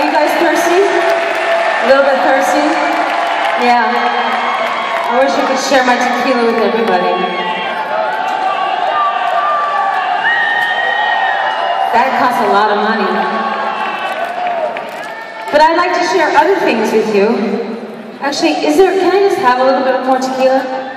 Are you guys thirsty? A little bit thirsty? Yeah. I wish I could share my tequila with everybody. That costs a lot of money. But I'd like to share other things with you. Actually, is there, can I just have a little bit more tequila?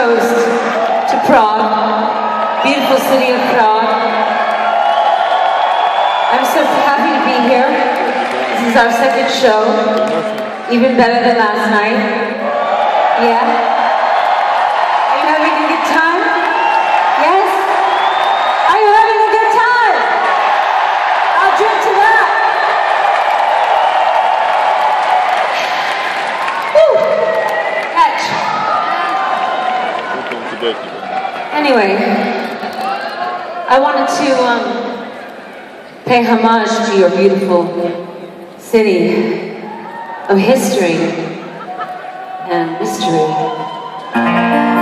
To Prague, beautiful city of Prague. I'm so happy to be here. This is our second show, even better than last night. Yeah? Anyway, I wanted to um, pay homage to your beautiful city of history and mystery.